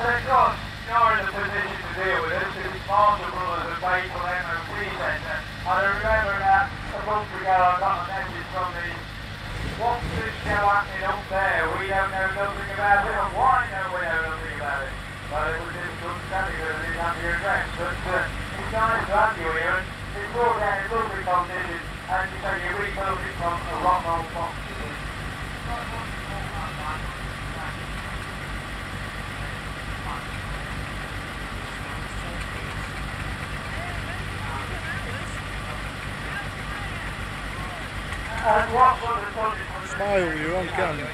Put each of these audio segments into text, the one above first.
Of course, you're in a position to deal with it because it's Marshall Brothers and Maple MOT Centre. I remember that a month ago I got a message from the What's this show happening up there? We don't know nothing about it, and why don't we know nothing about it? Well, it was difficult to tell because I didn't have your address, but uh, it's nice to have you here, and it's brought out in lovely condition, and you say you rebuilt it from a rotten old box. And what sort of project was it? Smile, you're on camera.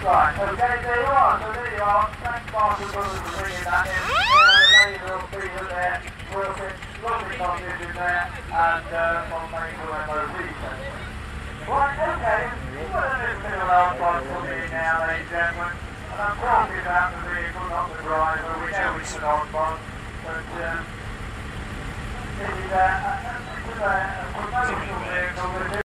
Right, okay, there you are. So there you are. Thanks, Marshall for bringing that in. Uh, lady you there. Working, lovely condition there. And uh, from Maple MOT Centre. Right, okay. Well, a little bit of outside for me now, ladies and gentlemen. Talking about the vehicle, not the driver. We know it's an one. But, um, this is a,